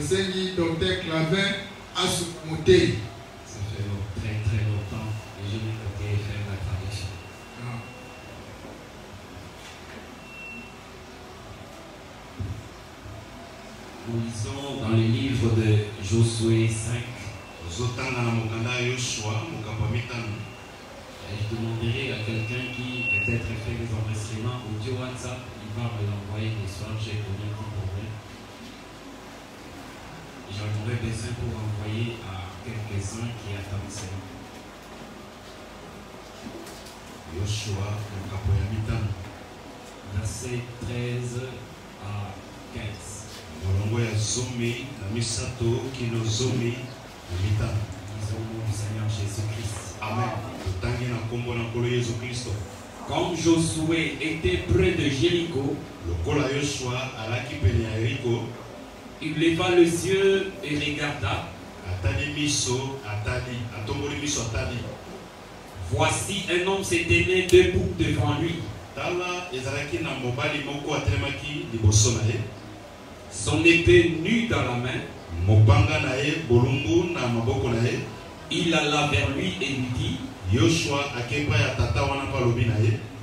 msenge docteur Clavin Asoumoutei Josué était près de Jéricho, il leva les yeux et regarda. Voici un homme s'éteignait debout devant lui. Son épée nue dans la main. Il alla vers lui et lui dit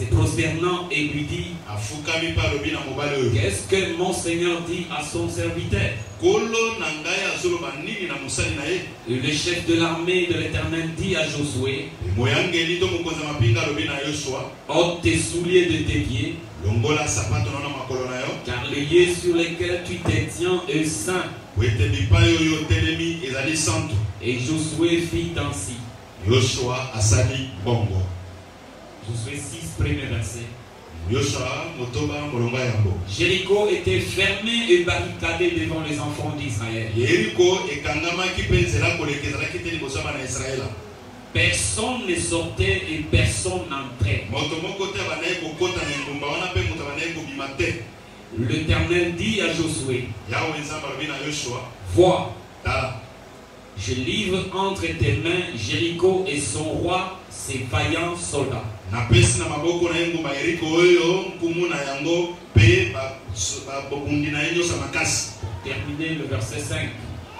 c'est concernant et lui dit Qu'est-ce que mon Seigneur dit à son serviteur? Le chef de l'armée de l'Éternel dit à Josué Ôte tes souliers de tes pieds, car les lieux sur lesquels tu te tiens est saint. Et Josué fit ainsi. Joshua Asadi Bongo. Josué 6, premier verset. yoshua motoba molongo ya yango Jéricho était fermé et barricadé devant les enfants d'Israël. Personne ne sortait et personne n'entrait. L'Éternel dit à Josué, Vois, je livre entre tes mains Jéricho et son roi, ses vaillants soldats. Napesi na maboko na ye ngumba yeriko oyo nkumu na yango mpe ba- so- ba- bobundi na ye nyonso ya makasi Terminer le verset 5.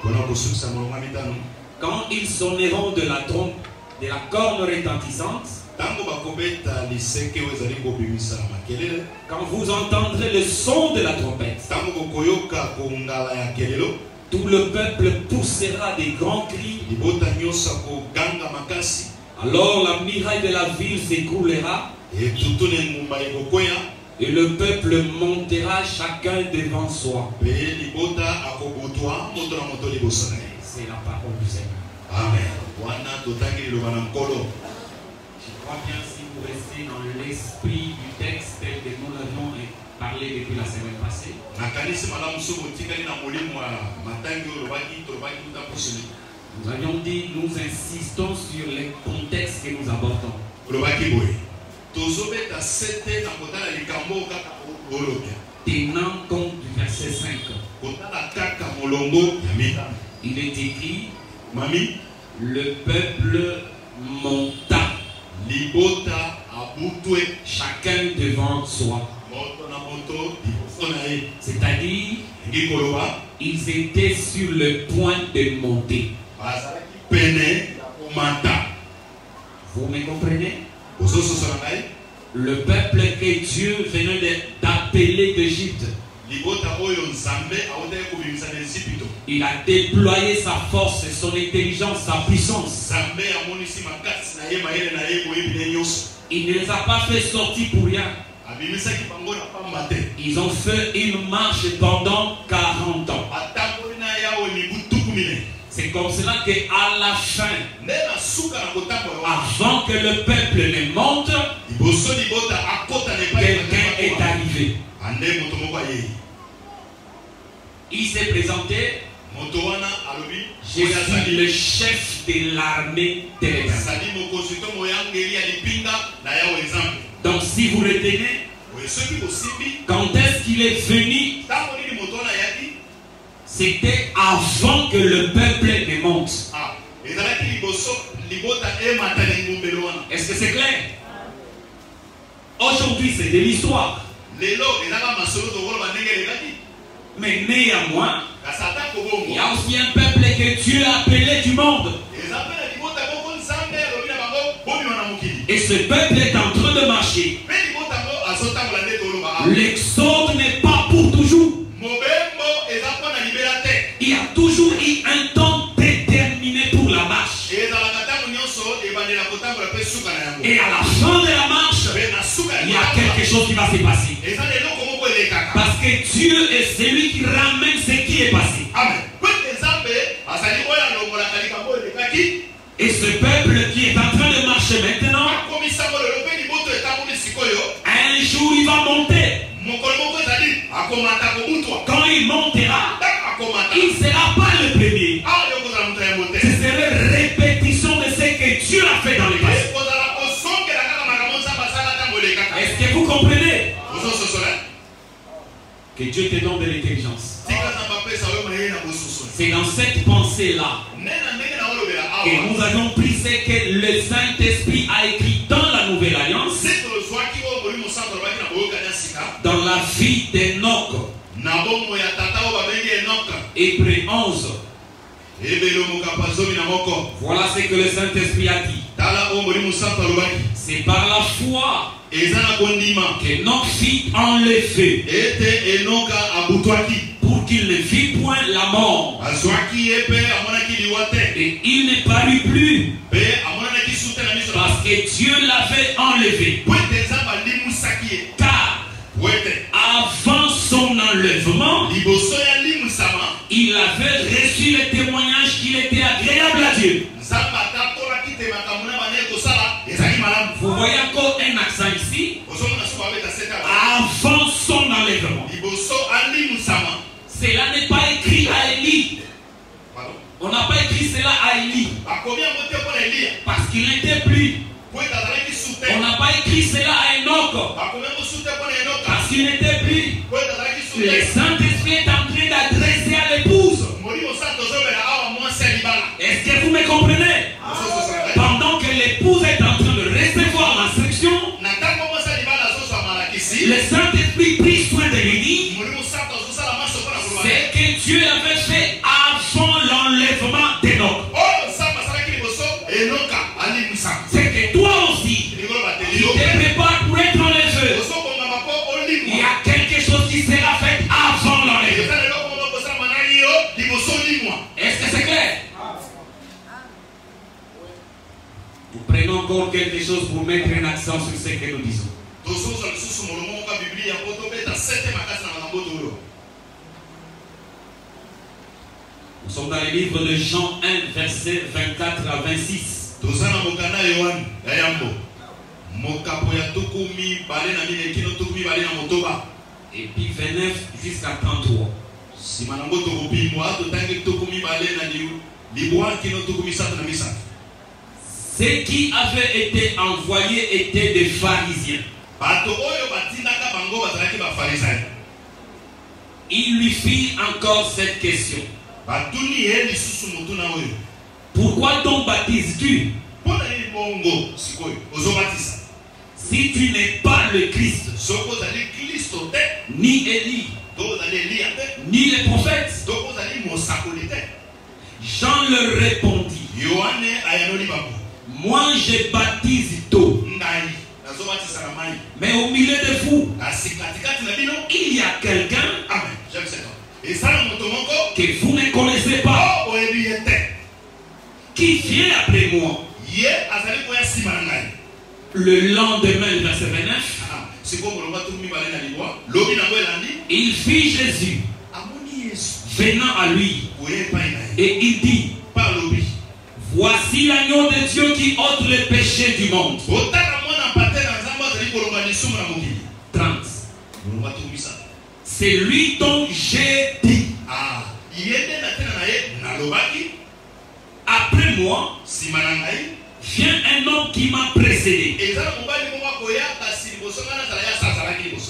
mpona kosukisa molongo ya mitano Quand ils sonneront de la trompe, de la corne retentissante, ntango bakobeta liseke oyo ezali kobimisa makelele quand vous entendrez le son de la trompette, ntango kokoyoka kongala ya kelelo tout le peuple poussera des grands cris. libota nyonso akoganga makasi Alors la muraille de la ville s'écroulera. Et le peuple montera chacun devant soi. C'est la parole du Seigneur. amen. Je crois bien si vous restez dans l'esprit du texte tel que nous l'avions parlé depuis la semaine passée, nous avions dit, nous insistons sur les contextes que nous abordons. Tenant compte du verset 5, kotala kaka molongo ya mitano il est écrit, mami? le peuple monta, libota chacun devant soi. C'est-à-dire, ils étaient sur le point de monter. Pene Vous me comprenez? Le peuple que Dieu venait d'appeler d'Égypte, il a déployé sa force, son intelligence, sa puissance. Il ne les a pas fait sortir pour rien. Ils ont fait une marche pendant 40 ans. C'est comme cela qu'à la fin, avant que le peuple ne monte, quelqu'un est arrivé. Il s'est présenté, je suis le chef de l'armée terrestre. Donc si vous retenez, quand est-ce qu'il est venu ntango nini moto wana ayaki C'était avant que le peuple ne monte. Ah, Est-ce que c'est clair? Aujourd'hui, c'est de l'histoire. Mais néanmoins, il y a aussi un peuple que Dieu a appelé du monde. Et ce peuple est en train de marcher. L'exode à la fin de la marche, il y a quelque chose qui va se passer. Parce que Dieu est celui qui ramène ce qui est passé. amen Et ce peuple qui est en train de marcher maintenant, un jour il va monter. Quand il montera, il ne sera pas Que Dieu te donne de l'intelligence. C'est dans cette pensée-là que nous avons pris ce que le Saint-Esprit a écrit dans la Nouvelle Alliance, dans la vie d'Enoch. Hébreu 11. Voilà ce que le Saint-Esprit a dit. C'est par la foi que Enoch enoka abutwaki. pour qu'il ne vit point la mort. Et il ne parut plus parce que Dieu l'avait enlevé. Car avant son enlèvement, il avait reçu le témoignage qu'il était agréable à Dieu. Vous voyez encore un sete avant son enlèvement. Cela n'est pas écrit à Élie. On n'a pas écrit cela à Élie parce qu'il n'était plus. On n'a pas écrit cela à Enoch parce qu'il n'était plus. Le te Saint-Esprit est comprenez Pendant que l'épouse est en train de recevoir l'instruction, le Saint-Esprit prit soin de lui dire ce que Dieu avait fait avant l'enlèvement d'Enoch. alimusama C'est que toi aussi, encore quelque chose pour mettre un accent sur ce que nous disons. Nous sommes dans le livre de Jean 1, verset 24 à 26. toza na mokanda ya yohane ya yambo mokapo ya tuku mibale na minei kino tuku mibale na motoba Et puis 29 jusqu'à 33. nsima Ceux qui avaient été envoyés étaient des pharisiens. Il lui fit encore cette question. Pourquoi donc baptises-tu? Si tu n'es pas le Christ, ni Élie, ni les prophètes Jean leur répondit, moi je baptise d'eau, mais au milieu de vous, il y a quelqu'un que vous ne connaissez pas, o oyebi ye te qui vient après moi. Le lendemain, le verset 29, Ah, il vit Jésus. Amoni yesu venant à lui. Et il dit, voici l'agneau de Dieu qui ôte le péché du monde. otala mwana mpate na nzambe azali kolonga lisumu na mokili 30. molongo atuku misato C'est lui dont j'ai dit, Ah, après moi, vient un homme qui m'a précédé,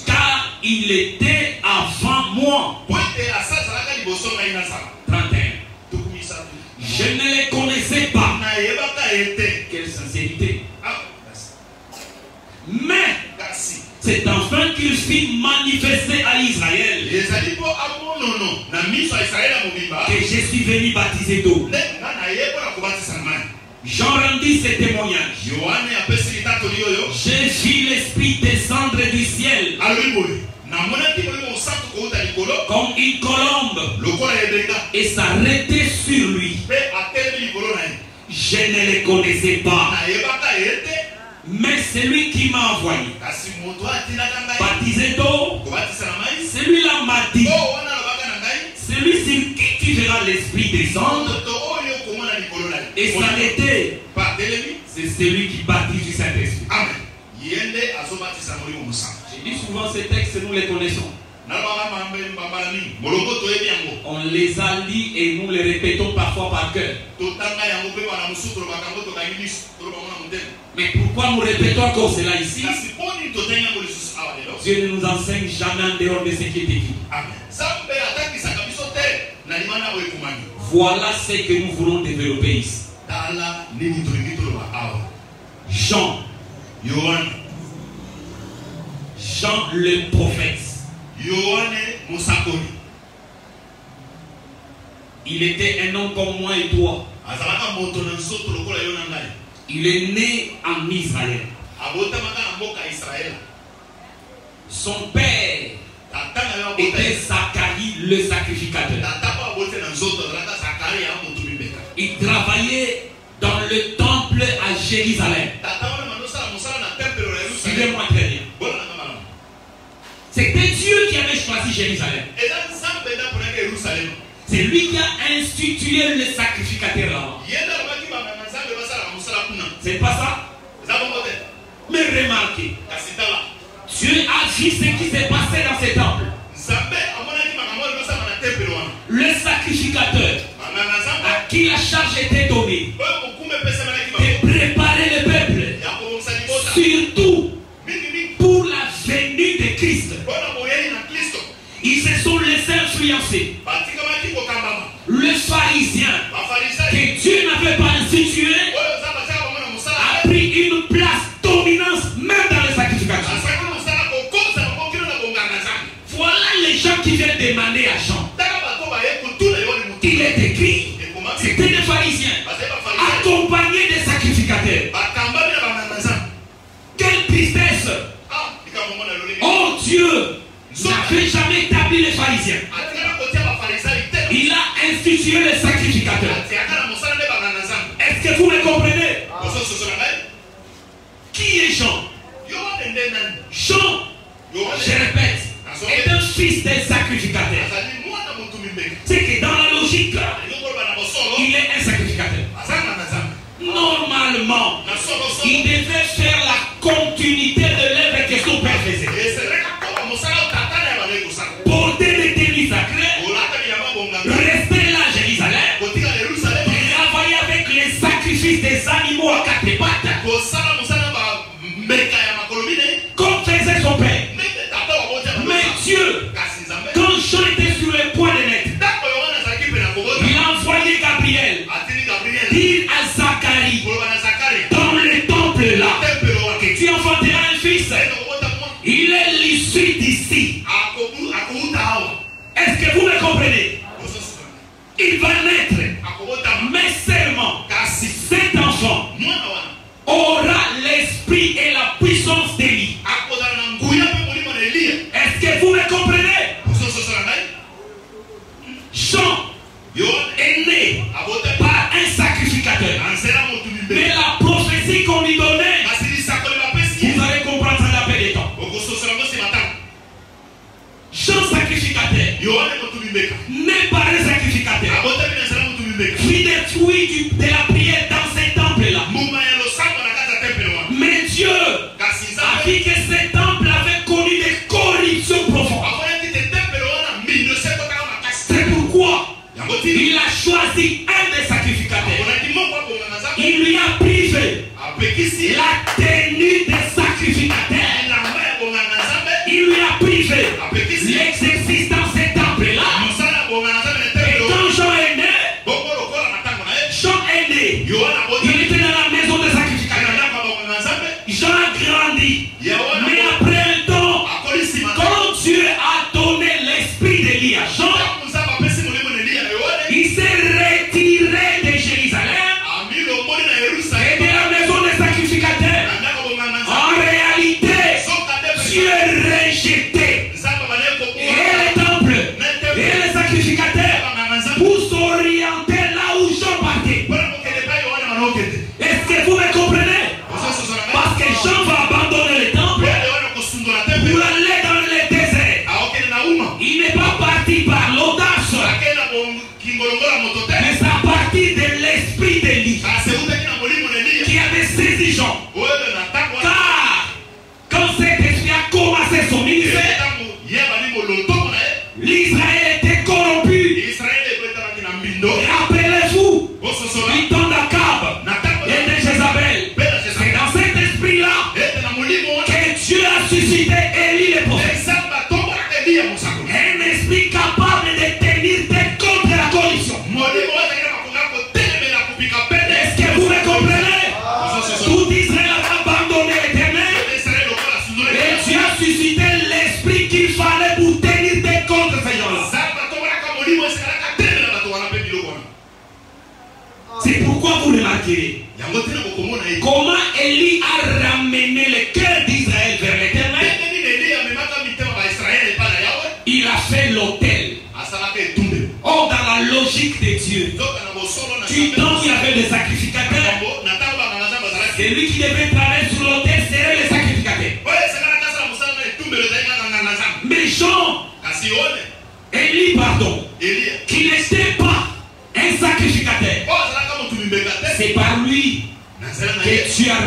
car il était avant moi. po ete asa azalaka liboso ngai nazala 31. tuku misato Je ne pas. Quelle sincérité. Ah, Mais c'est enfin qu'il fit manifester à Israël. Que je suis venu baptiser d'eau. Jean rendit ce témoignage. J'ai vu l'Esprit descendre du ciel. Comme une colombe. Et s'arrêter sur lui. mpe atelemi likolo na ye Je ne les connaissais pas. Mais celui qui m'a envoyé, baptisé d'eau, celui-là m'a dit, ngai. Celui sur qui tu verras l'Esprit descendre. Et s'arrêter, c'est celui qui baptise du Saint-Esprit. amen. J'ai dit souvent ces textes, nous les connaissons. On les a lus et nous les répétons parfois par cœur. Mais pourquoi nous répétons encore cela ici? Dieu ne nous enseigne jamais en dehors de ce qui est écrit. Voilà ce que nous voulons développer ici. Jean, Jean le prophète, yohane il était un homme comme moi et toi. ngai Il est né en Israël. israele Son père était Zacharie le sacrificateur. Il travaillait dans le temple à Jérusalem. C'était Dieu qui avait choisi Jérusalem. C'est lui qui a institué le sacrificateur là-bas. C'est pas ça? Mais remarquez, Dieu a vu ce qui s'est passé dans ce temple. Le sacrificateur à qui la charge était donnée de préparer le peuple, surtout influencé. Le pharisien que Dieu n'avait pas institué a pris une place dominante même dans les sacrificatures. Voilà les gens qui viennent demander à Jean. Il est écrit, c'était des pharisiens accompagnés des sacrificateurs. Quelle tristesse! Oh Dieu! n'avait jamais établi les pharisiens. Il a institué les sacrificateurs. Est-ce que vous me comprenez? Qui est Jean? Jean, je répète, est un fils des sacrificateurs.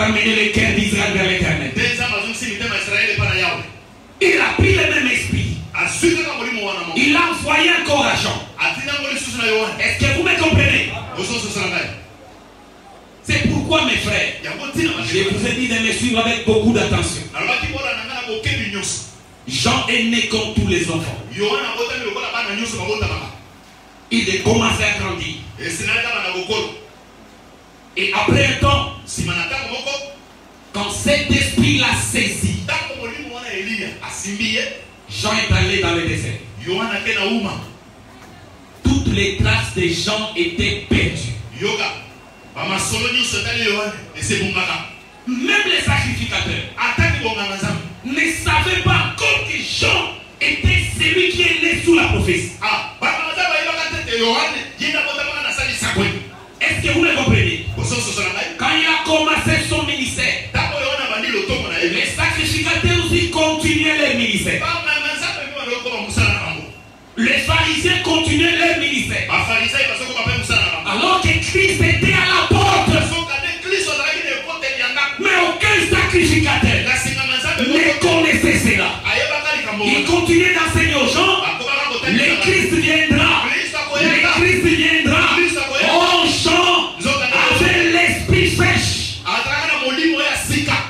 Dominicans.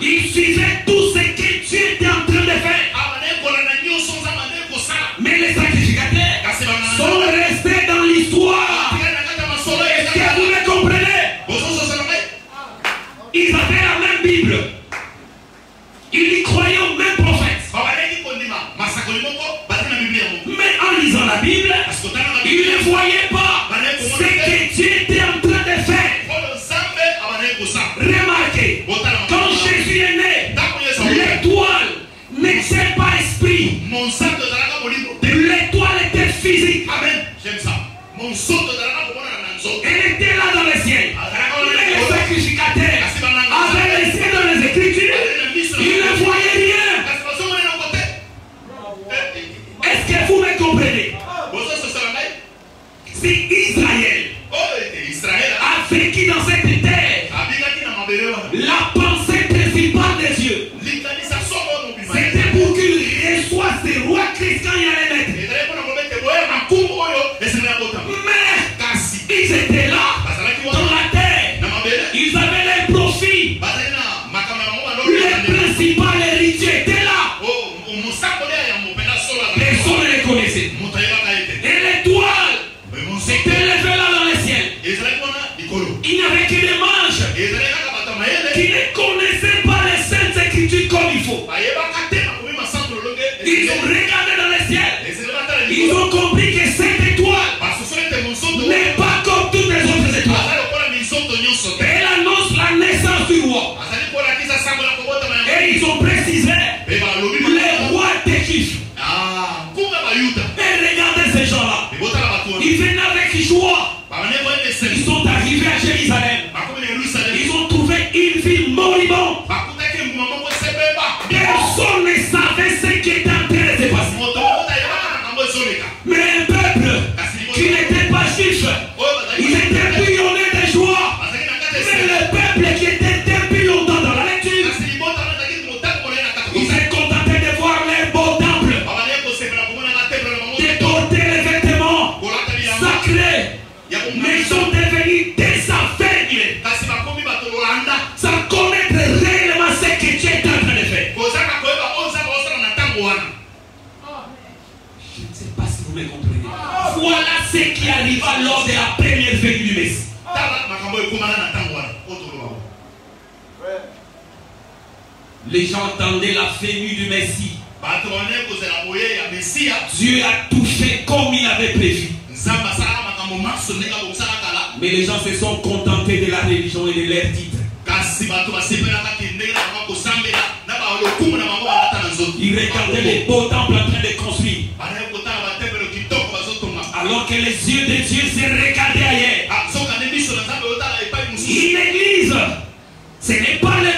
E fizer tudo. les gens entendaient la fenue du Messie. Dieu a touché comme il avait prévu. Mais les gens se sont contentés de la religion et de leurs titres. Ils regardaient les beaux temples en train de construire. Alors que les yeux de Dieu se regardaient ailleurs. Ce n'est pas les.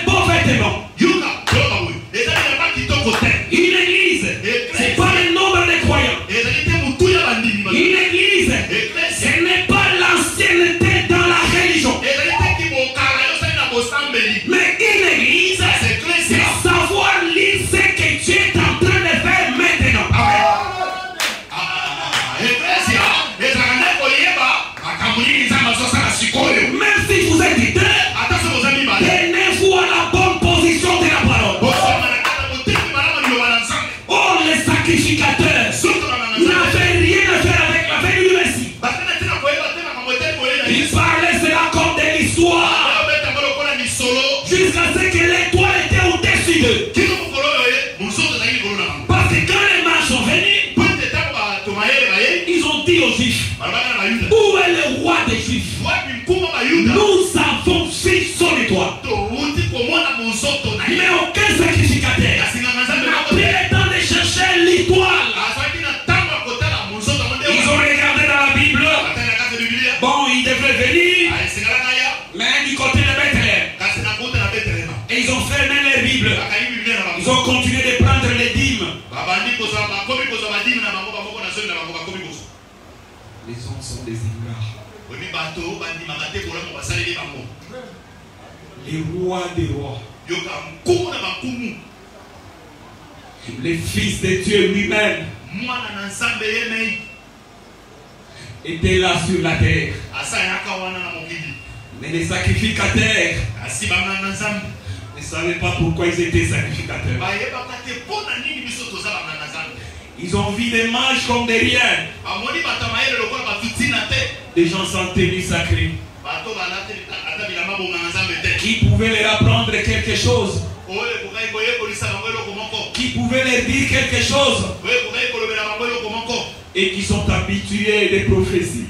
não Les rois des rois. Les fils de Dieu lui-même étaient là sur la terre. Mais les sacrificateurs ne savaient pas pourquoi ils étaient sacrificateurs. Ils ont vu des mages comme des te Des gens sans tenue sacrée. Qui pouvaient leur apprendre quelque chose? Qui pouvaient leur dire quelque chose? Et qui sont habitués des prophéties.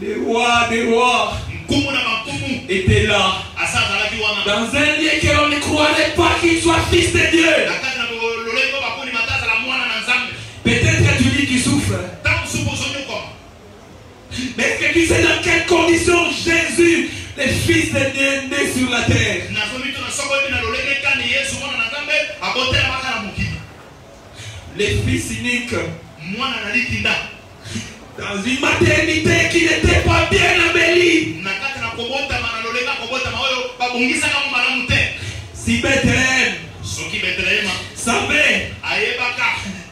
Les rois des rois étaient là. Dans un lieu que l'on ne croirait pas qu'il soit fils de Dieu. Peut-être que tu dis qu'il souffre. Mais est-ce que tu sais dans quelles conditions Jésus, le fils de Dieu, est né sur la terre. Les fils likinda. Dans une maternité qui n'était pas bien embellie. Si Bethléem. Savait,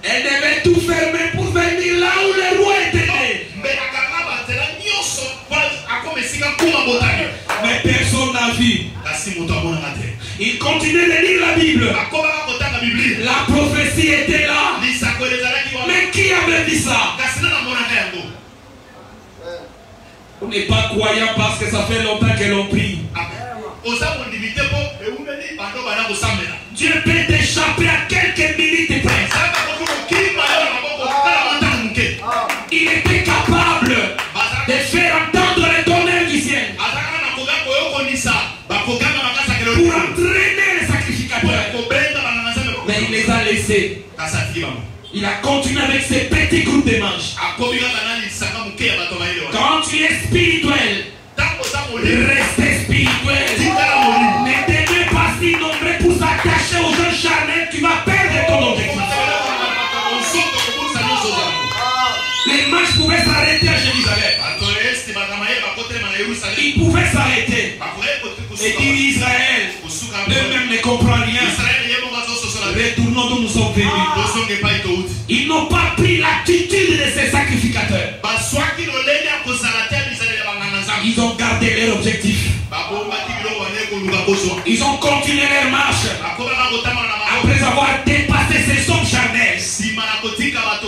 elle devait tout fermer pour venir akoma Mais personne n'a vu. Il continuait de lire la Bible. La prophétie était là. Mais qui avait dit ça? On n'est pas croyant parce que ça fait longtemps que l'on prie. Dieu peut t'échapper à quelques minutes près. Il a continué avec ses petits groupes de manches. Quand tu es spirituel, reste spirituel. Ne deviens pas si nombreux pour s'attacher aux gens charnels, tu vas perdre ton objectif. Les manches pouvaient s'arrêter à Jérusalem. Ils pouvaient s'arrêter et dire Israël, eux-mêmes ne comprennent rien. Retournons d'où nous sommes venus. touti Ils n'ont pas pris l'attitude de ces sacrificateurs. nzambe Ils ont gardé leur objectif. kozwa Ils ont continué leur marche maboko après avoir dépassé ces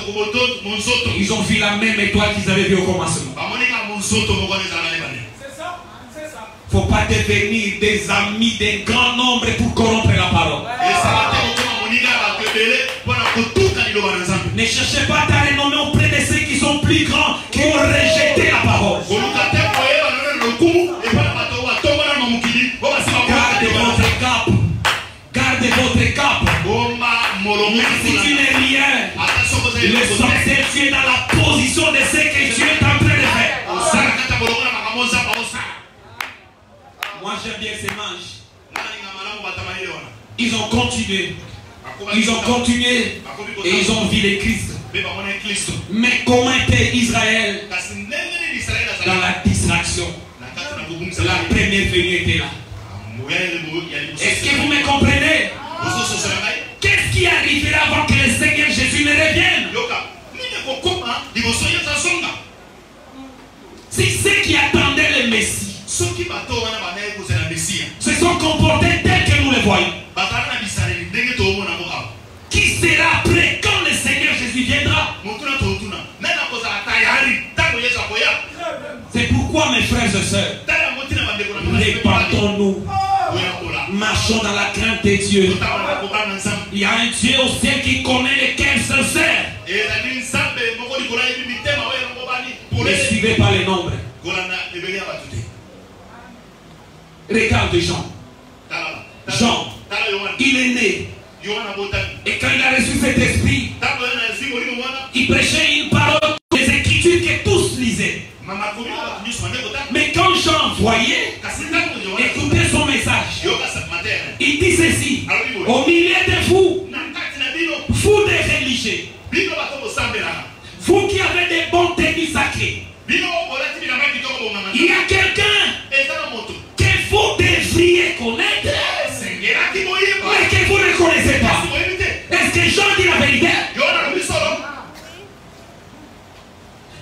koboto monzoto Ils ont vu la même étoile qu'ils avaient vue au commencement. ezalaka ne faut pas devenir des amis d'un grand nombre pour corrompre la parole. Ne cherchez pas à renommer auprès de ceux qui sont plus grands, qui ont rejeté la parole. Gardez votre cap. Gardez votre cap. Si tu n'es rien, le sorcier, tu es dans la position de ce que tu es en train de faire. Moi, j'aime bien ces manches. Ils ont continué. Ils ont continué. Et ils ont vu le Christ. Mais comment était Israël dans la distraction? La première venue était là. Est-ce que vous me comprenez? Qu'est-ce qui arrivera avant que le Seigneur Jésus ne revienne? Si ceux qui attendaient le Messie se sont comportés tels que nous le voyons, prêt quand le Seigneur Jésus viendra C'est pourquoi, mes frères et sœurs, répandons-nous, marchons dans la crainte de Dieu. nzambe Il y a un Dieu au ciel qui connaît les cœurs sincères. Ne suivez pas les nombres. Regarde Jean. Jean. Il est né. Et quand il a reçu cet esprit, il prêchait une parole des Écritures que tous lisaient. Mais quand Jean voyait, écoutait son message, il dit ceci. Au milieu de vous, vous des religieux, vous qui avez des bons tennis sacrés, il y a quelqu'un que vous devriez connaître pas. Est-ce que Jean dit la vérité?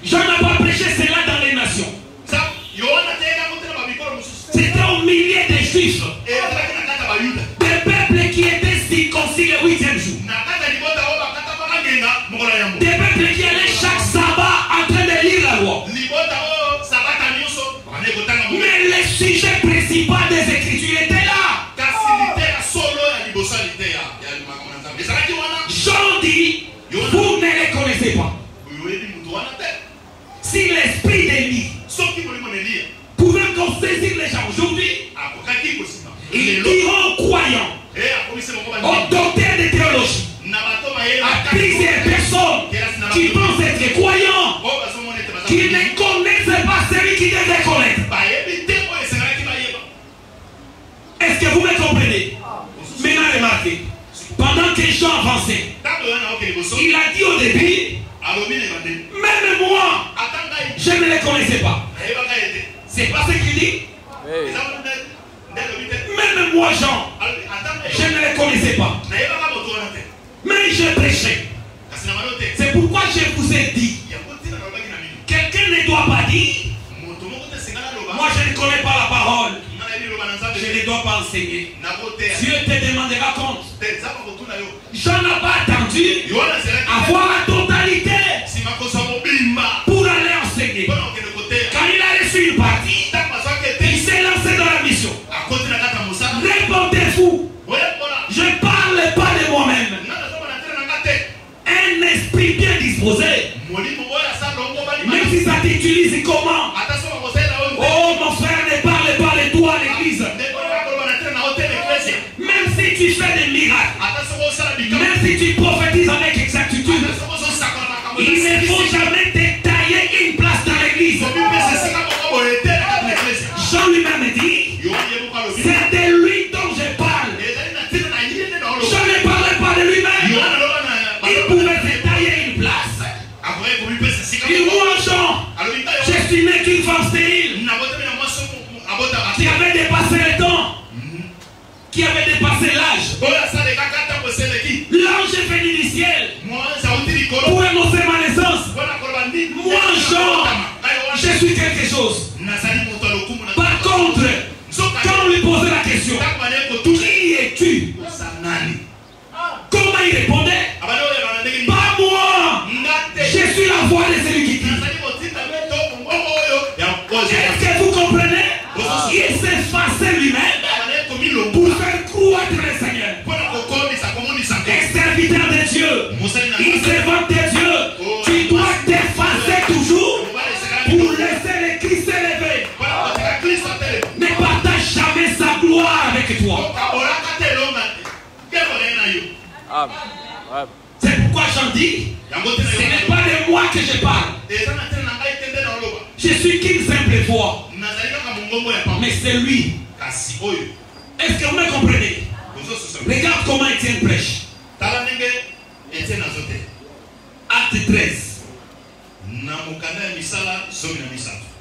Jean n'a pas prêché cela dans les nations. C'était au milieu des Juifs. Des peuples qui étaient circoncis le huitième jour. Des peuples qui allaient pour saisir les gens. Aujourd'hui, ils diront croyants, aux doctrines de théologie, à plusieurs personnes qui pensent être croyants, qui ne connaissent pas celui qui devait connaître. Est-ce que vous me comprenez? Maintenant, remarquez, pendant que Jean avançait, il a dit au début, même moi, je ne les connaissais pas.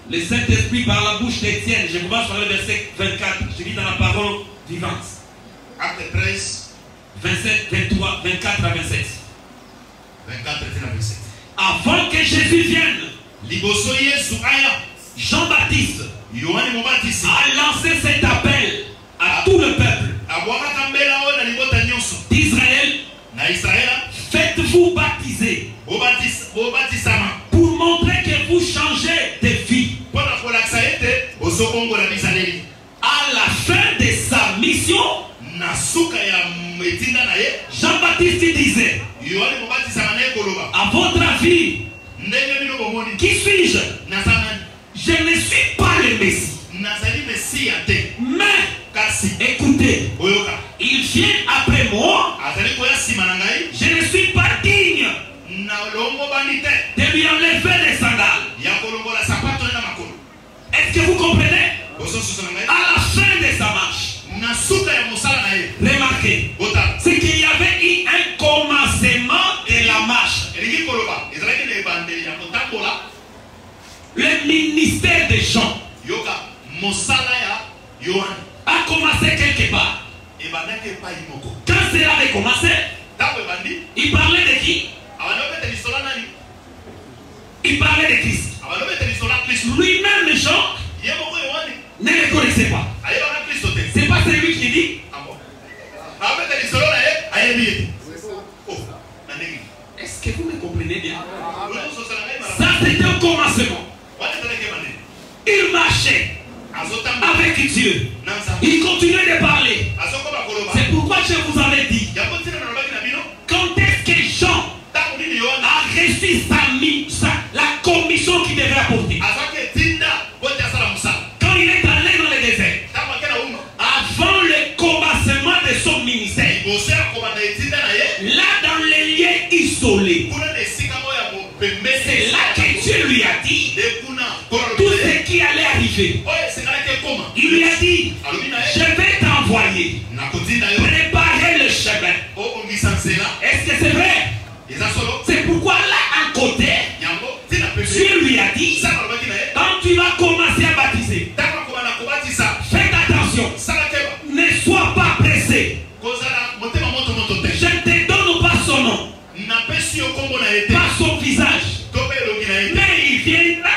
Le Saint-Esprit par la bouche d'Étienne, je commence sur le verset 24, je lis dans la parole vivante. Acte 13, 27, 23, 24 à 27. 24 à 27. Avant que Jésus vienne, Jean-Baptiste a lancé cet appel à tout le peuple d'Israël. Faites-vous baptiser. À la fin de sa mission, Jean-Baptiste disait À votre avis, qui suis-je? Je ne suis pas le Messie. Mais, écoutez, il vient après moi. Je ne suis pas digne de lui enlever les sandales. Est-ce que vous comprenez? À la fin de sa marche, remarquez, c'est qu'il y avait eu un commencement de la marche. Le ministère des gens a commencé quelque part. Quand cela a commencé, il parlait de qui? Il parlait de Christ. Lui-même, les gens ne le connaissaient pas. C'est pas celui qui dit. Est-ce que vous me comprenez bien? Ça, c'était un commencement. Il marchait avec Dieu. Il continuait de parler. C'est pourquoi je vous avais dit réussi sa, la commission qu'il devait apporter. Quand il est allé dans le désert, avant le commencement de son ministère, là dans les lieux isolés, c'est là que Dieu lui a dit. Tout ce qui allait arriver. Il lui a dit, je vais t'envoyer, préparer le chemin pourquoi là à côté, Dieu lui a dit, quand tu vas commencer à baptiser, faites attention, ne sois pas pressé. Je ne te donne pas son nom, pas son visage, mais il vient là.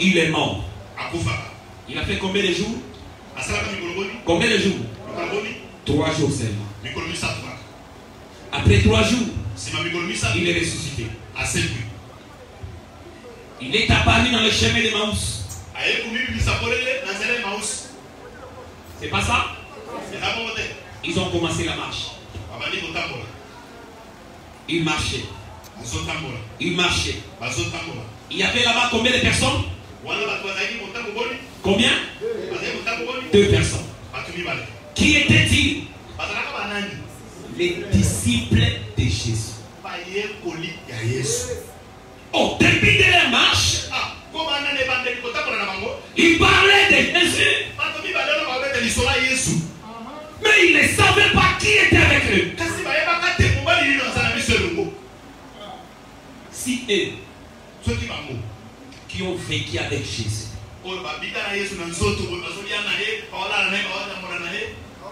Il est mort. Il a fait combien de jours? Combien de jours? Trois jours seulement. Après trois jours, il est ressuscité. Il est apparu dans le chemin de mausi C'est pas ça? Ils ont commencé la marche. Ils marchaient. Ils marchaient. Il y avait là-bas combien de personnes Combien Deux personnes. Qui étaient-ils Les disciples de Jésus. Au début de la marche, ah ils parlaient de Jésus, mais ils ne savaient pas qui était avec eux. Si eux qui ont vécu avec Jésus,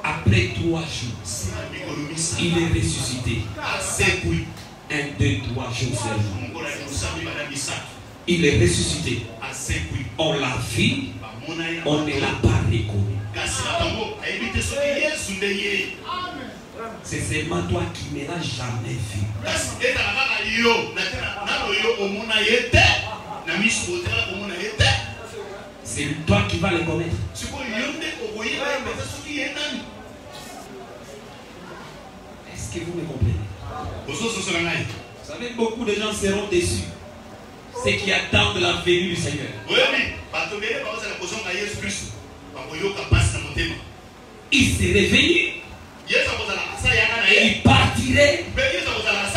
après trois jours, il est ressuscité. Un, deux, trois jours seulement. Il est ressuscité. On l'a vu, on ne l'a pas reconnu. C'est seulement toi qui ne l'as jamais vu. C'est toi qui vas le connaître. Est-ce que vous me comprenez? Vous savez, beaucoup de gens seront déçus. Ceux qui attendent la venue du Seigneur. oyebi bato bele et il partirait.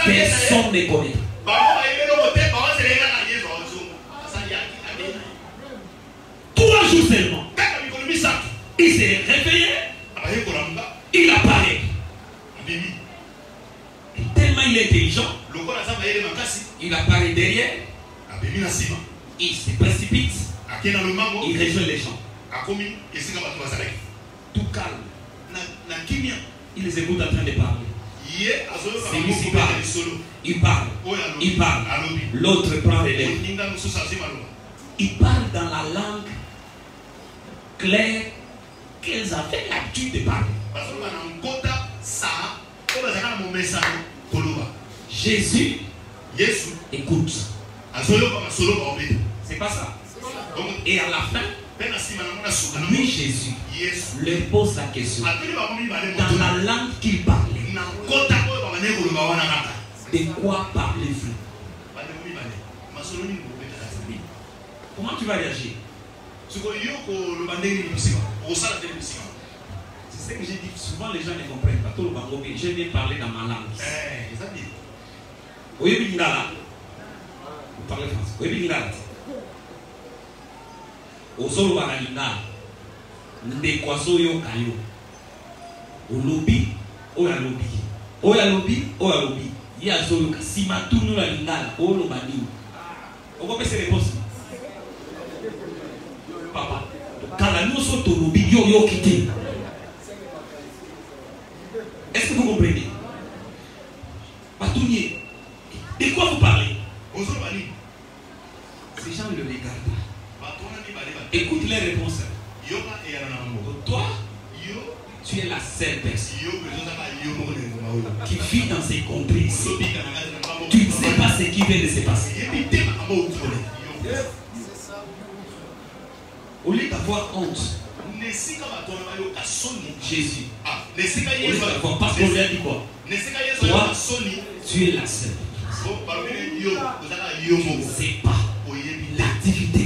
Personne ne connaît. bango bayebi eloko te baozela ye kaka yesu aozonga asa yaki abe na ye Trois jours seulement. Il s'est réveillé. Il apparaît. Et tellement il est intelligent, il apparaît derrière. Il se précipite. Il rejoint les gens. Tout calme. Il les écoute en train de parler. parle. Il parle. alobi Il parle. L'autre prend maloba Il parle dans la langue claire qu'ils avaient l'habitude de parler. Jésus écoute. C'est pas ça. Et à la fin, lui, Jésus, leur pose la question. Dans la langue qu'il parlait, de quoi parlez-vous? Comment tu vas réagir? C'est ce que j'ai dit. Souvent, les gens ne comprennent pas. Tout le monde, je vais parler dans ma langue. Eh, vous parlez français te ozoloba na lingala ndeko azoyoka yo olobi oyo alobi. Oyo alobi oyo alobi. Ye azoyoka nsima tunu na lingala oloba nini? Okopesa réponse. Papa kala nyonso tolobi yo oyoki te. Est-ce que vous comprenez? Batuni ye de quoi vous parlez? Ozoloba nini? Ces gens le regardent. Écoute les réponses. Toi, yo. tu es la seule personne qui vit dans ces contrées ici. Tu ne sais pas ce qui vient de se passer. Au lieu d'avoir honte, Jésus, Ah, au lieu d'avoir, parce qu'on lui a dit quoi? Soni Tu es la seule. Moko C'est pas l'activité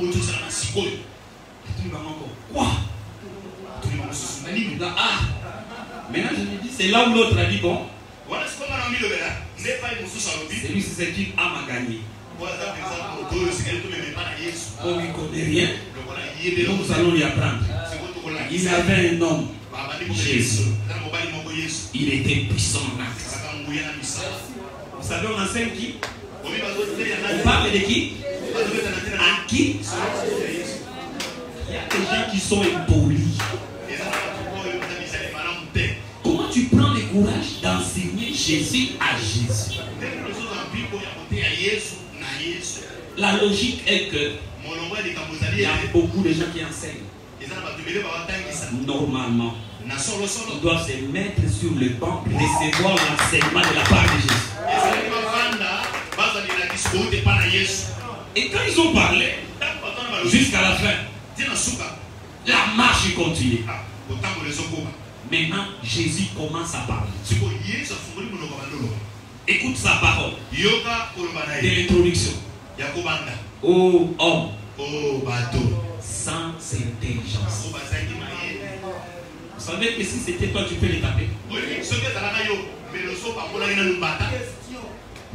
tozala na sikoyo encore Là, Ah! Maintenant, je me dis, c'est là où l'autre a dit bon, wana sikonga na milobela nde epai mosusu alobi c'est oyo sikali tomemema na yesu. On lui connaît rien. Donc, nous allons lui apprendre. Il avait un homme, mobali moko yesu il était puissant en acte. Vous savez, on enseigne qui? On parle de qui? À qui? Il y a des gens qui sont impolis. Comment tu prends le courage d'enseigner Jésus à Jésus? La logique est que il y a beaucoup de gens qui enseignent. Normalement, ils doivent se mettre sur le banc pour recevoir l'enseignement de la part de Jésus. Et quand ils ont parlé, jusqu'à la fin, la marche continue. ah, Maintenant, Jésus commence à parler. Écoute sa parole. De l'introduction. Ô homme. Sans intelligence. Vous savez que si c'était toi, tu peux les taper.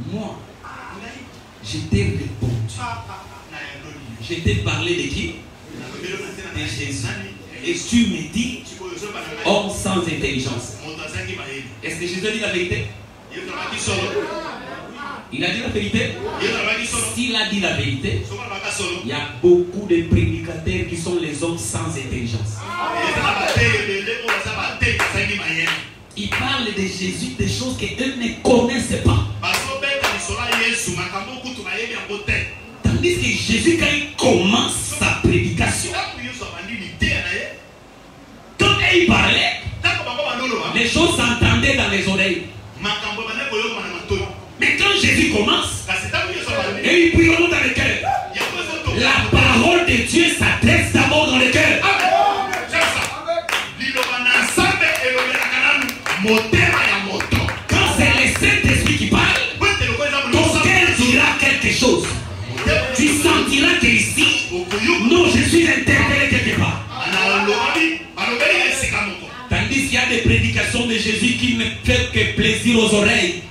oyebi je t'ai répondu. Je t'ai parlé de qui? De Jésus. Et tu me dis, homme sans intelligence. Est-ce que Jésus a dit la vérité? Il a dit la vérité? S'il a dit la vérité, il y a beaucoup de prédicateurs qui sont les hommes sans intelligence. Ils parlent de Jésus des choses qu'eux ne connaissent pas. Tandis que Jésus, quand il commence sa prédication, quand il parlait, bandoloba les choses s'entendaient dans les oreilles. Mais quand Jésus commence, et il prie dans le cœur, la parole de Dieu s'adresse d'abord dans le cœur. Non, je suis interpellé quelque part. Tandis qu'il y a des prédications de Jésus qui ne font que plaisir aux oreilles.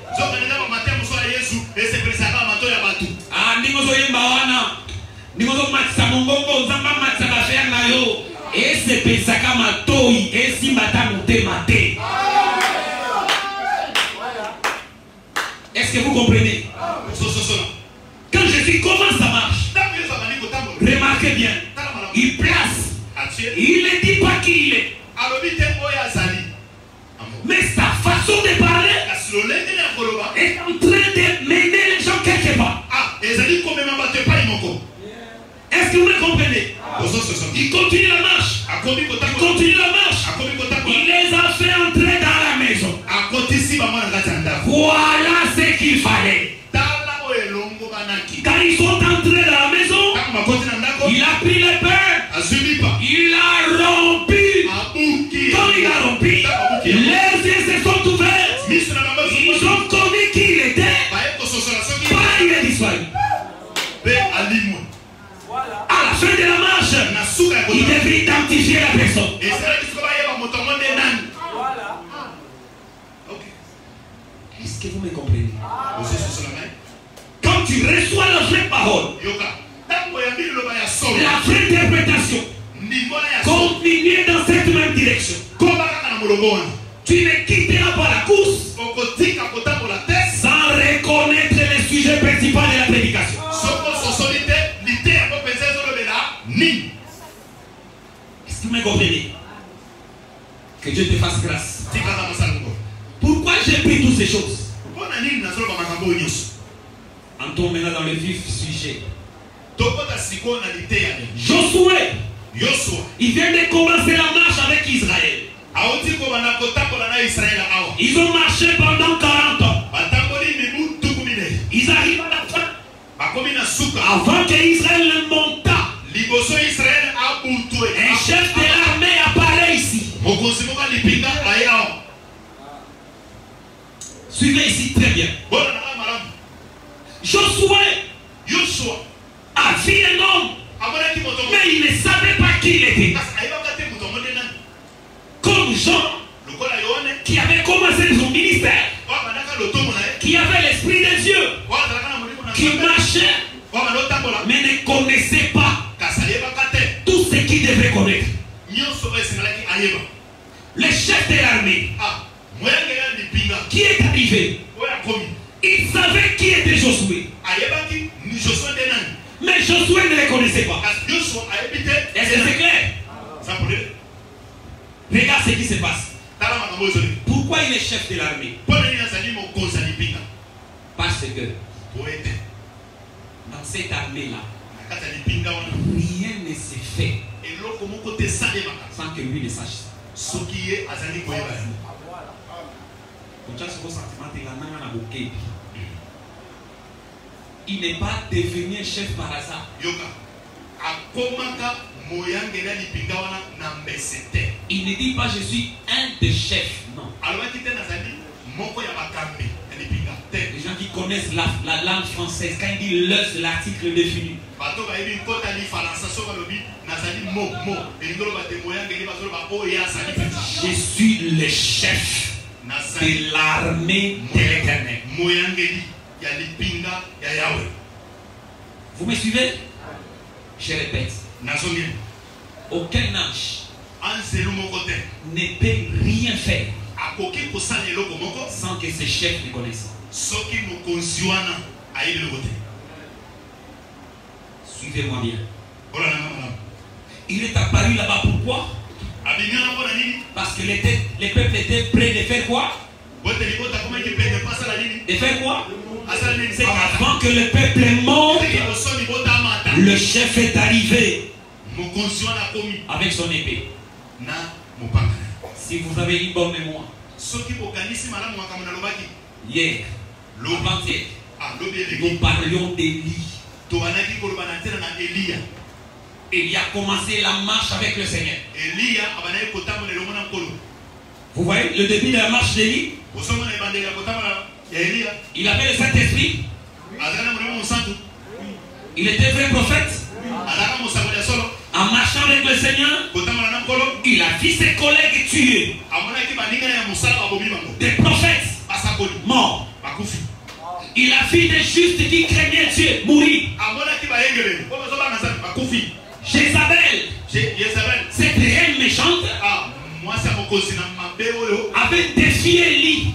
Ah, ndenge ozoyemba wana ndenge ozomatisa mongongo nzambe amatisa bafere na yo esepesaka matoi esimba ta motema te est-ce que vous comprenez? Quand jésus commence sa remarquez bien. Il place. Il ne dit pas qui il est. Mais sa façon de parler est en train de mener les gens quelque part. Ah est-ce que vous me comprenez? Ozososola il continue la marche. Il continue la marche. Il les a fait entrer dans la maison. Voilà ce qu'il fallait. Quand ils sont entrés dans la maison, il a pris le pain, il a rompu. Quand il a rompu, leurs yeux se sont ouverts. Ils ont connu qui il était. soki Pas il est disparu. À la fin de la marche, il devait identifier la personne. Est-ce que vous me comprenez? Quand tu reçois la vraie parole, Tu ne quitteras pas la course sans reconnaître le sujet principal de la prédication. nini Est-ce que vous me comprenez Que Dieu te fasse grâce. Pourquoi j'ai pris toutes ces choses? Entrons maintenant dans le vif sujet. Josué, il vient de commencer la Vous me suivez? Je répète, aucun ange ne peut rien faire sans que ses chefs ne connaissent. Suivez-moi bien. Il est apparu là-bas pourquoi? Parce que les, têtes- les peuples étaient prêts de faire quoi? De faire quoi? C'est qu'avant que le peuple monte, le chef est arrivé. Avec son épée. Si vous avez une bonne mémoire, hier, lobi avant-hier, alobi eleki nous parlions d'Élie. Il a commencé la marche avec le Seigneur. na nkolo Vous voyez le début de la marche d'Élie Il avait le Saint-Esprit. Il était vrai prophète. En marchant avec le Seigneur, il a vu ses collègues tués. Des prophètes. Morts. Il a vu des justes qui craignaient Dieu mourir. Jézabel, cette reine méchante, ah avait défié Élie.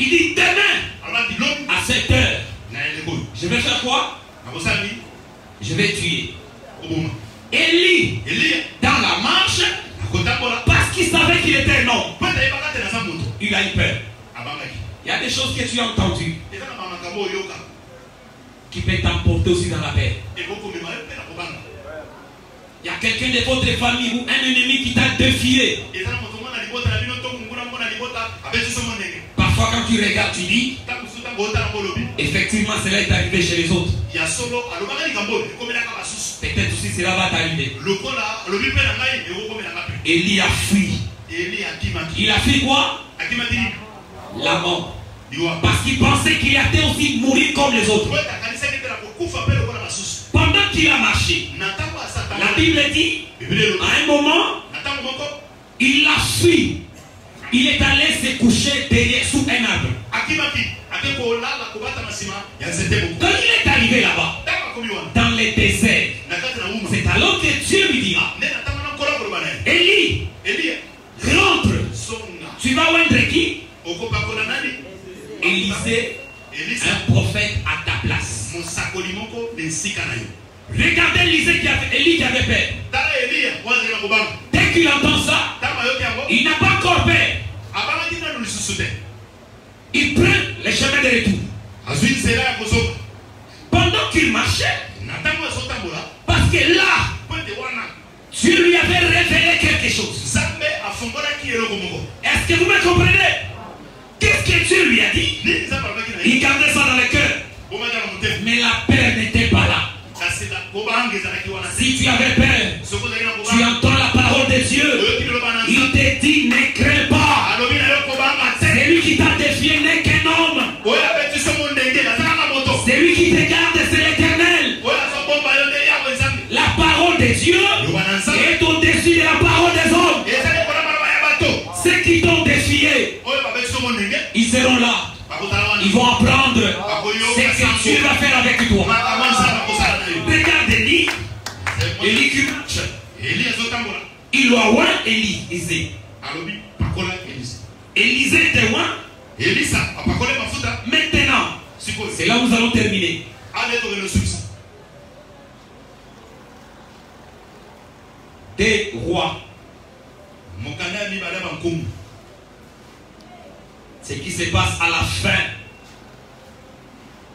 Il dit demain, à cette heure, je vais faire quoi? Je vais tuer. Élie, dans la marche, parce qu'il savait qu'il était un homme, il a eu peur. Il y a des choses que tu as entendues. Qui peuvent t'emporter aussi dans la paix. Il y a quelqu'un de votre famille ou un ennemi qui t'a défié. Quand tu regardes, tu dis, effectivement, cela est arrivé chez les autres. Peut-être aussi cela va t'arriver. Élie a fui. Il a fui quoi? La mort. Parce qu'il pensait qu'il allait aussi mourir comme les autres. Pendant qu'il a marché, la Bible dit, à un moment, il a fui. Il est allé se coucher derrière sous un arbre. Quand il est arrivé là-bas, dans le désert, c'est alors que Dieu lui dira, ye. Élie, rentre. Tu vas oindre qui? Élisée, un prophète à ta place. Regardez Élisée qui avait, Élie qui avait peur. Dès qu'il entend ça, il n'a pas encore peur. Il prend le chemin de retour. Pendant qu'il marchait, parce que là, Dieu lui avait révélé quelque chose. Est-ce que vous me comprenez? Qu'est-ce que Dieu lui a dit? Il gardait ça dans le cœur. Mais la peur n'était pas là. Si tu avais peur, tu ils vont apprendre ce que Dieu va faire avec toi. Regarde Élie, Élie qui marche. Il doit voir Élie, Élisée. Élisée était loin. Maintenant, c'est là où nous allons terminer. Des rois. Ce qui se passe à la fin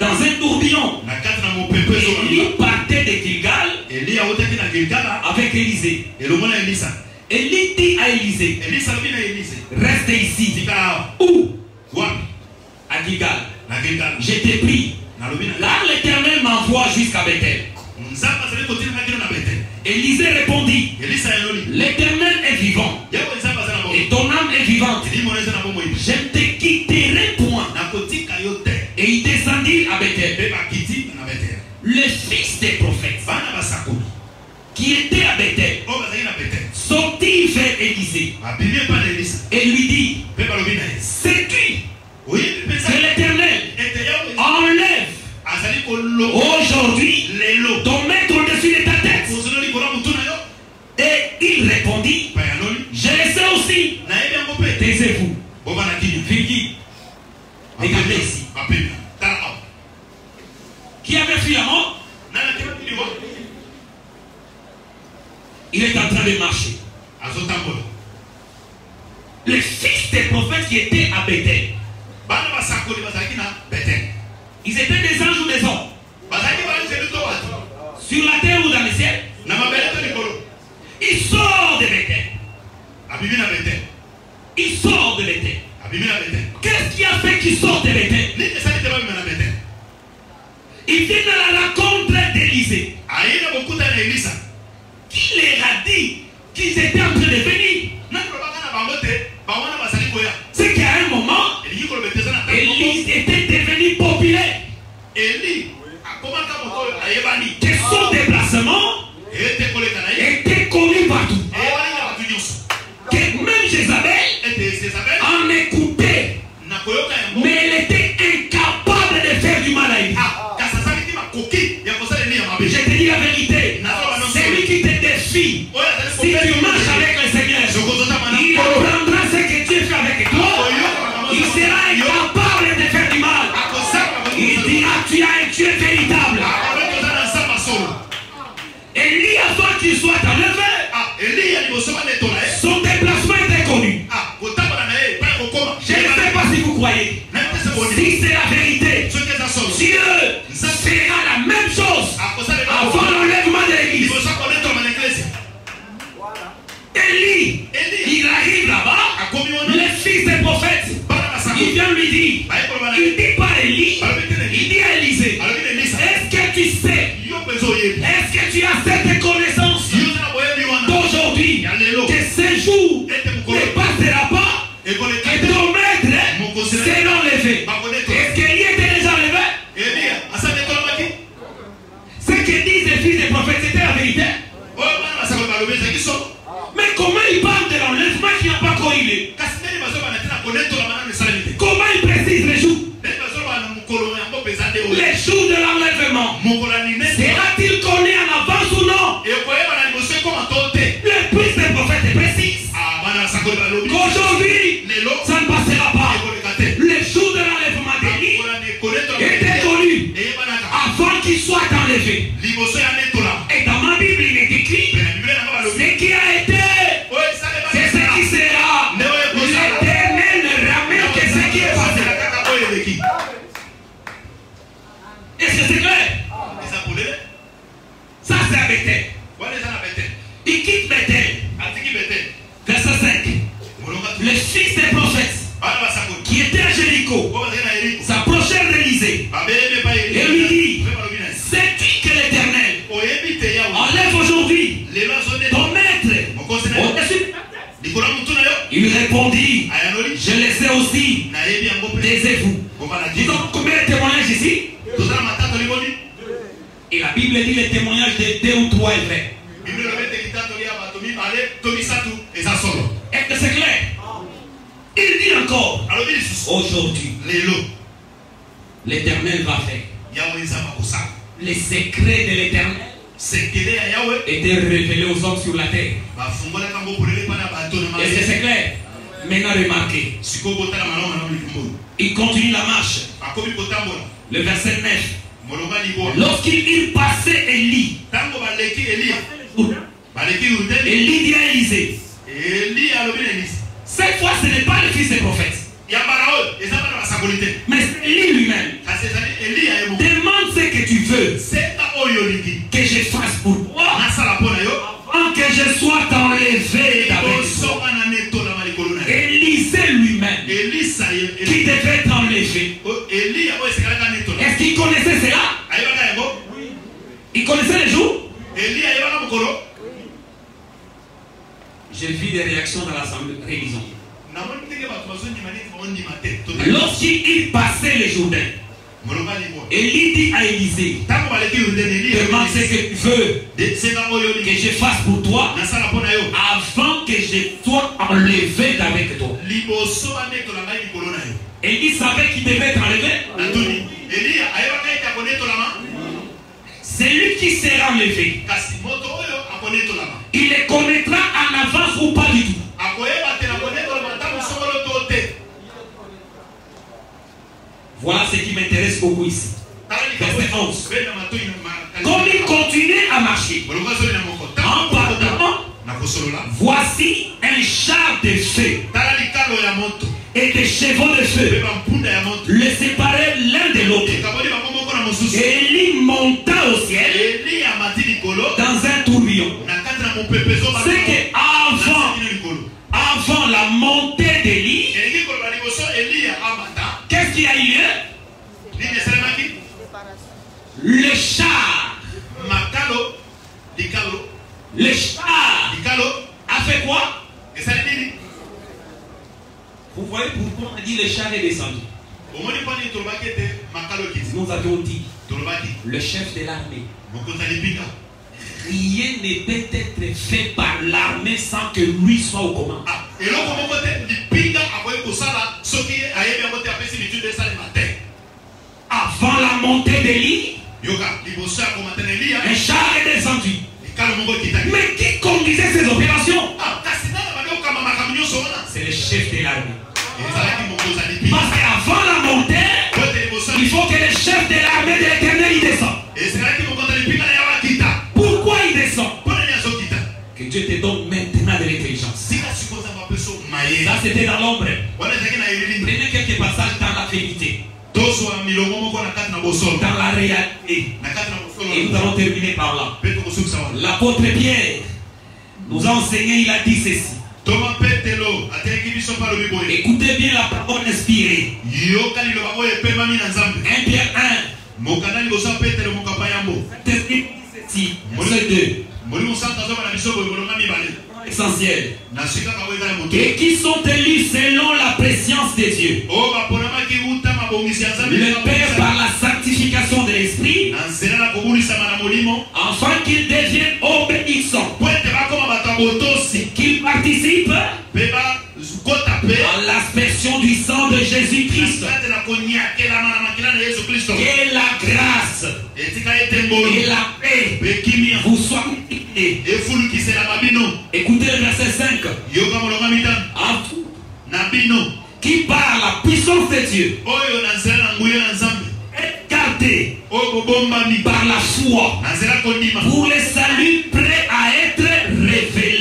dans un tourbillon. Élie partait de Gilgal avec Élisée. Élie dit à Élisée, reste ici. Où? À Gilgal. Je t'ai pris. Là, l'éternel m'envoie jusqu'à Bethel. Élisée répondit L'éternel est vivant et ton âme est vivante. J'aime Il était à Bethel, sortit vers Élisée et lui dit a-t-il donné à Et c'est clair. Maintenant, remarquez. Il continue la marche. Le verset 9. Lorsqu'il eut passé Voilà ce qui m'intéresse beaucoup ici. Verset 11. Comme il continuait à marcher, en parlant, voici un char de feu. Et des chevaux de feu. Les séparaient l'un de l'autre. Et monta au ciel. Dans un tourbillon. C'est que avant, avant la montée Le char a fait quoi? Et. Vous voyez pourquoi on a dit le char est descendu? Nous avions dit le chef de l'armée. Rien ne peut être fait par l'armée sans que lui soit au commandement. Avant la montée d'Élie, un char est descendu. Mais qui conduisait ces opérations C'est le chef de l'armée. Parce qu'avant la montée, il faut que le chef de l'armée de l'éternel descende. Pourquoi il descend Que Dieu te donne maintenant de l'intelligence. Ça, c'était dans l'ombre. Prenez quelques passages dans la vérité. Dans la réalité. Et nous allons terminer par là. L'apôtre Pierre nous a enseigné, il a dit ceci. Écoutez bien la parole inspirée. 1 Pierre 1. Ceci, deux essentiels. Et qui sont élus selon la préscience des dieux? Le Père par la sanctification de l'esprit. Afin qu'ils deviennent obéissants. Qu'ils participent à l'aspersion du sang de Jésus-Christ. Et la grâce et la paix vous soit multipliée. Écoutez le verset 5. À vous. Qui par la puissance de Dieu est gardé par la foi pour les saluts prêts à être révélés.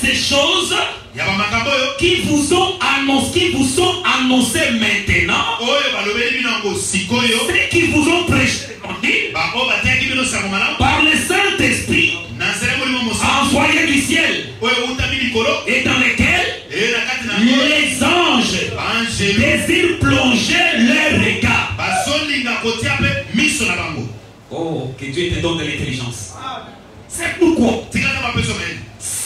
ces choses qui vous ont annoncé, qui vous sont annoncées maintenant, ceux qui vous ont prêché par le Saint-Esprit, envoyé du ciel, et dans lesquels les anges désirent plonger leur regard. Oh, que Dieu te donne de l'intelligence. C'est pourquoi.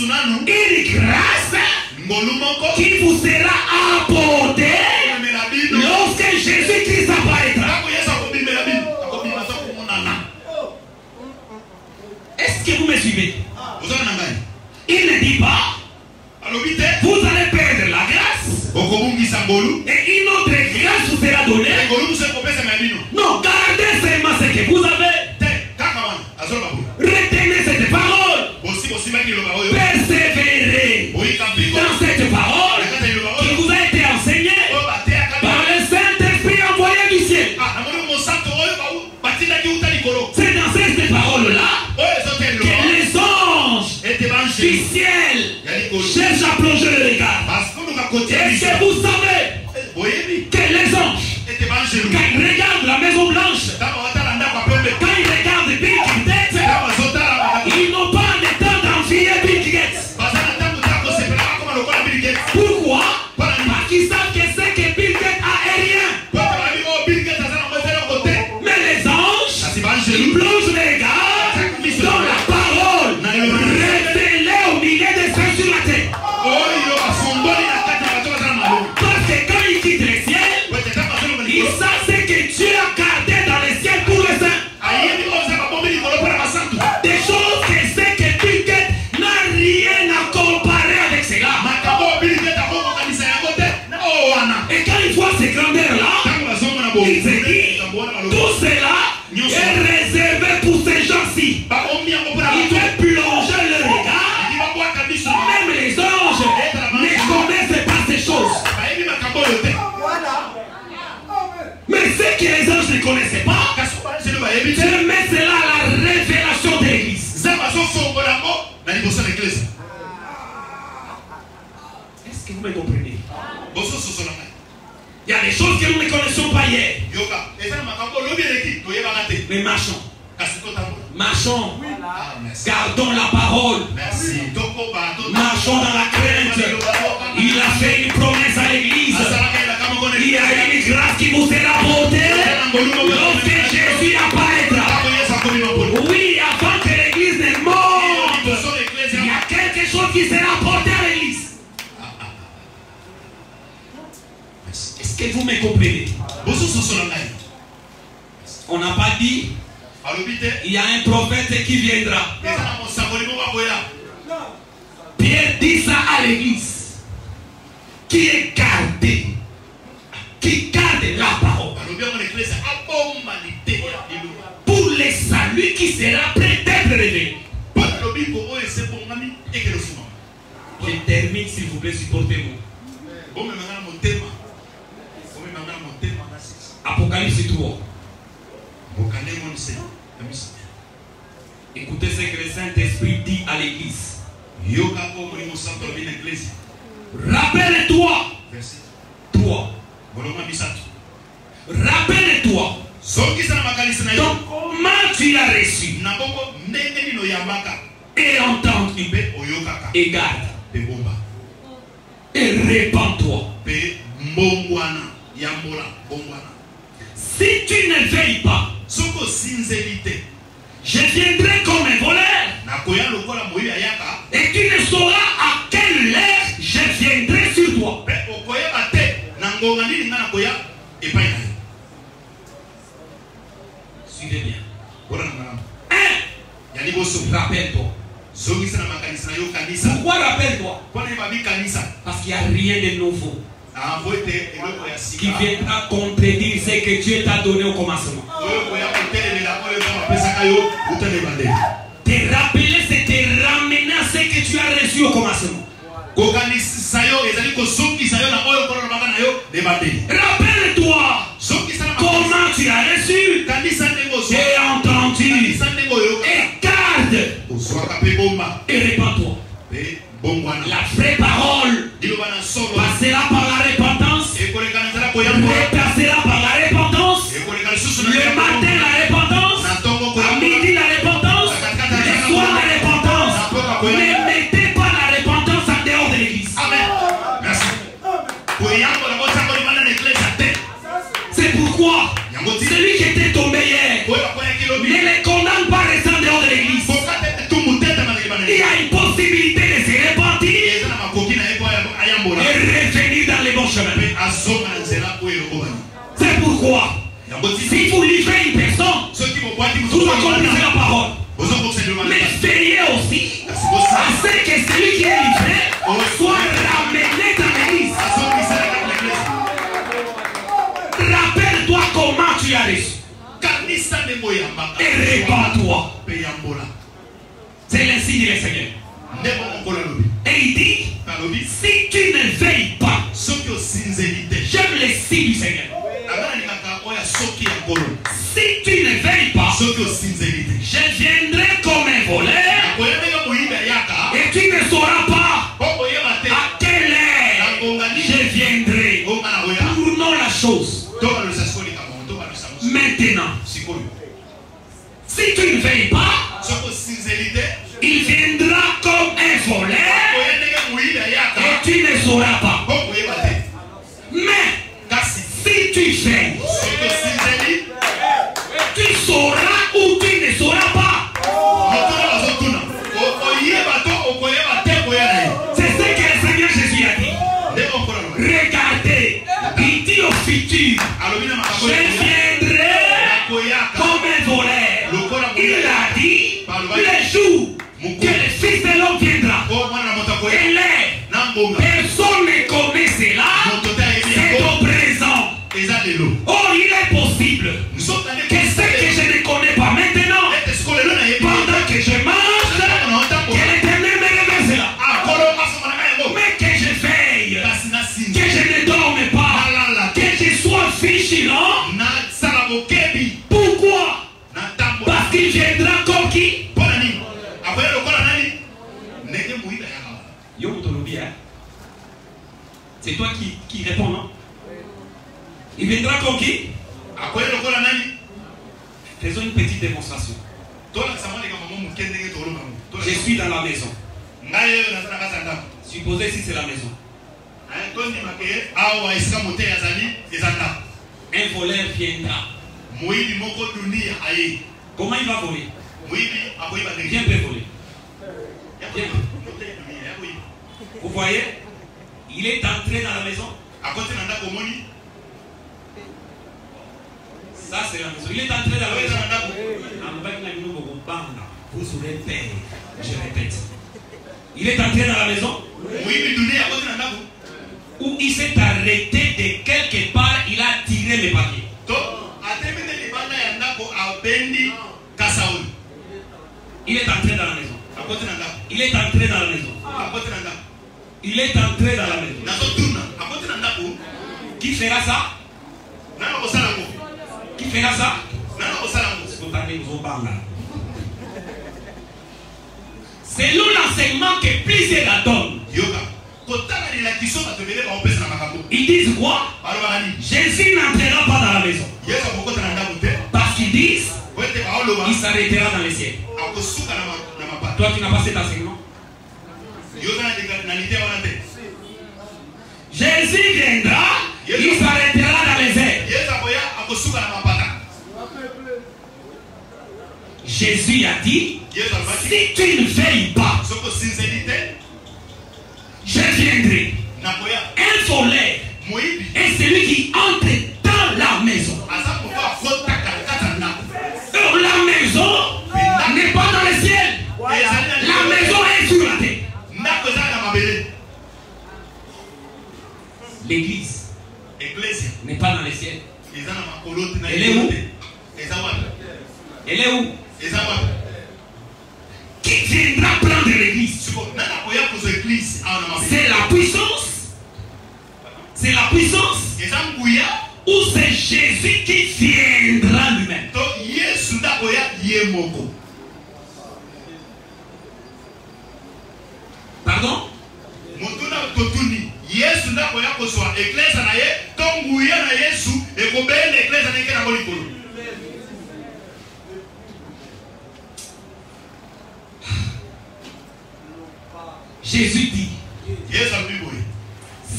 une grâce qui vous sera apportée lorsque Jésus-Christ apparaîtra. Est-ce que vous me suivez? Il ne dit pas vous allez perdre la grâce. Et une autre grâce vous sera donnée. Non, gardez seulement ce que vous avez. pouvez comprendre. Il y a des choses que nous ne connaissons pas hier. Mais marchons. Marchons. Gardons la parole. Marchons dans la crainte. Il a fait une promesse à l'église. Il y a une grâce qui vous est apportée. Il y a un prophète qui viendra. Pierre dit ça à l'église. Qui est gardé. Qui garde la parole. Pour le salut qui sera prêt d'être révélé. Je termine, s'il vous plaît, supportez-moi. Apocalypse 3. de ce que le Saint-Esprit dit à l'église. Rappelle-toi. Verset Rappelle-toi. Donc, comment tu l'as reçu? Et entends et garde. Et répands-toi. Si tu ne veilles pas, je viendrai comme un voleur. Et tu ne sauras à quelle heure je viendrai sur toi. Suivez bien. Un. Rappelle-toi. Pourquoi rappelle-toi? Parce qu'il n'y a rien de nouveau qui viendra contredire ce que Dieu t'a donné au commencement. na yo otelema nde te rappeler c'est te ramener à ce que tu as reçu au commencement. Kokanisa yo ezali kosuka que celui qui est livré soit ramené dans l'église. Rappelle-toi comment tu as reçu. Et répands-toi. Pourquoi? Parce qu'il viendra comme qui? Hein? C'est toi qui, qui réponds, non? Il viendra comme qui? Faisons une petite démonstration. Je suis dans la maison. Supposez si c'est la maison. Un voleur viendra. Comment il va voler? Viens peut voler. Vous voyez Il est entré dans la maison. Ça, c'est la maison. Il est entré dans la maison. Vous serez père. Je répète. Il est entré dans la maison où il s'est arrêté de quelque part. Il a tiré mes papiers. to atemi nde libanda ya ndako abendi kasa oyo. Il est entré dans la maison. akoti na ndako. Il est entré dans la maison. akoti na ndako. Il est entré dans la maison. nazotuna akoti na ndako. Qui fera ça? Nani akosala ngo. Qui fera ça? Nani akosala ngo. Spontané, vous banga. Selon l'enseignement que plusieurs la donnent, yoka ils disent quoi? Jésus n'entrera pas dans la maison. Parce qu'ils disent il s'arrêtera dans les mapato Toi, tu n'as pas cet enseignement? Jésus viendra, il s'arrêtera dans les airs. Jésus a dit si tu ne veilles pas, je viendrai. Un moyibi est celui qui entre dans la maison. Donc, la maison n'est pas dans le ciel. La maison est sur la terre. L'église n'est pas dans le ciel. Elle est où? Elle est où? Qui viendra prendre l'église. Mabele C'est la puissance. C'est la puissance. Ou c'est Jésus qui viendra lui-même. Pardon? Yesu nde akoya kozwa eglise na ye to nguya na yesu ekobenda eglise na eke Jésus dit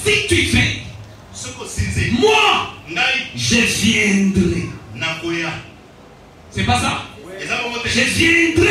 si tu fais, moi, je viendrai. C'est pas ça. Je viendrai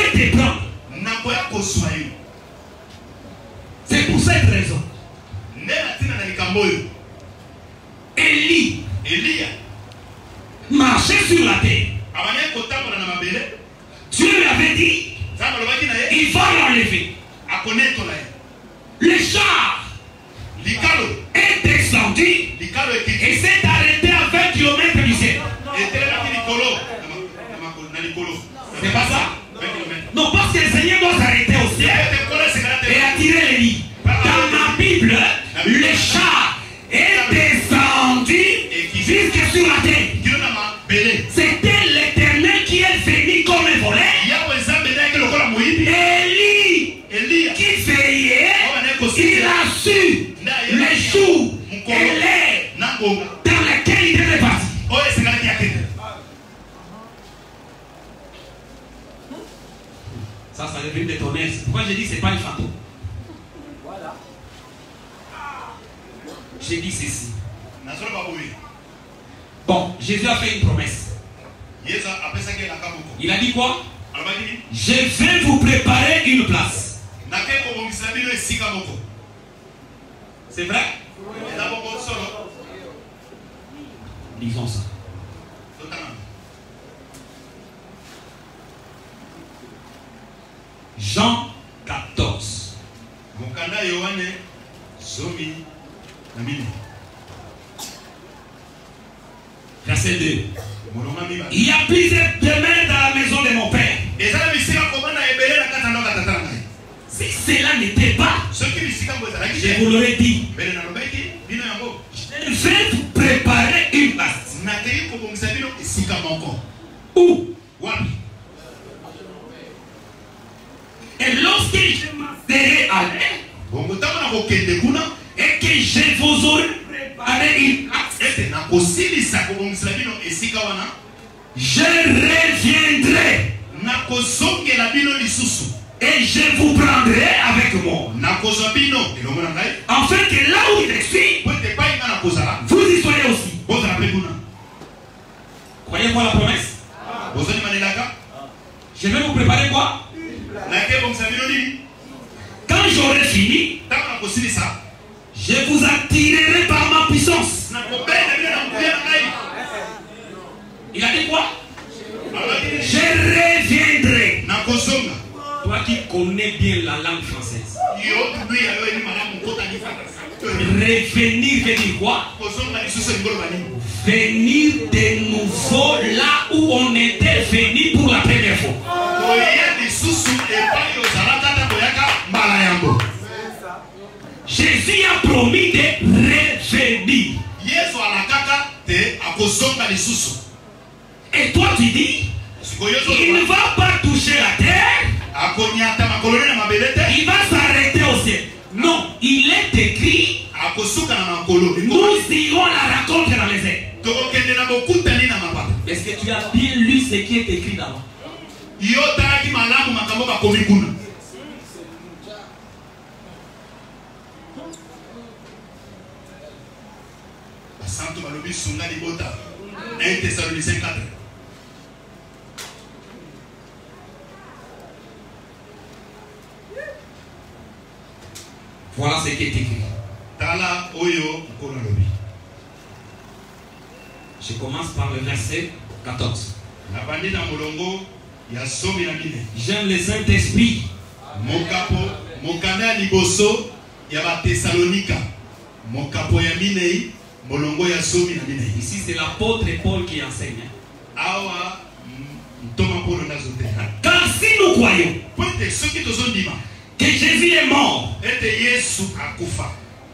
Et je vous prendrai avec moi. Afin que là où il est vous y soyez aussi. Croyez-moi la promesse. Ici, c'est l'apôtre Paul qui enseigne. Car si nous croyons que Jésus est mort,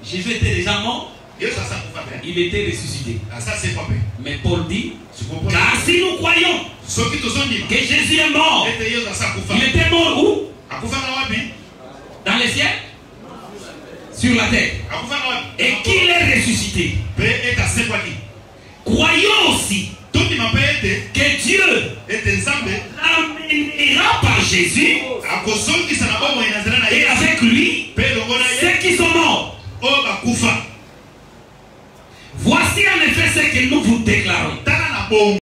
Jésus était déjà mort, il était ressuscité. Mais Paul dit, car si nous croyons que Jésus est mort, il était mort où? Dans les ciel Sur la terre. Et qu'il est ressuscité. Croyons aussi que Dieu amènera par Jésus et avec lui ceux qui sont morts. Voici en effet ce que nous vous déclarons.